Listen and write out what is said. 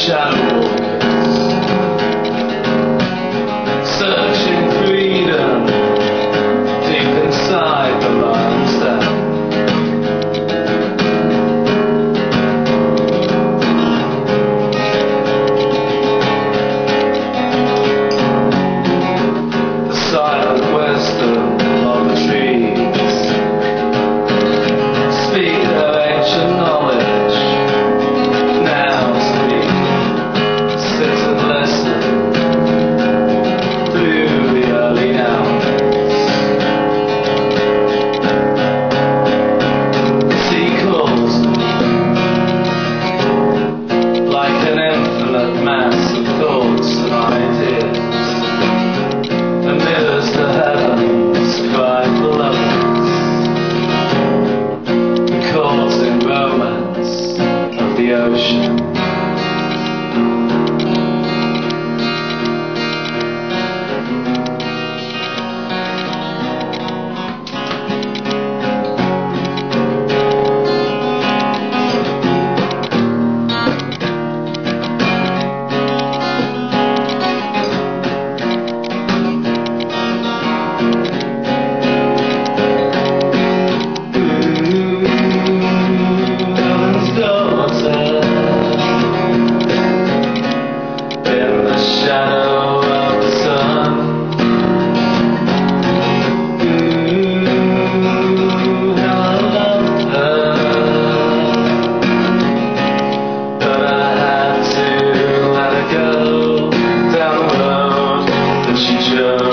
shadow. angel.